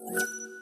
you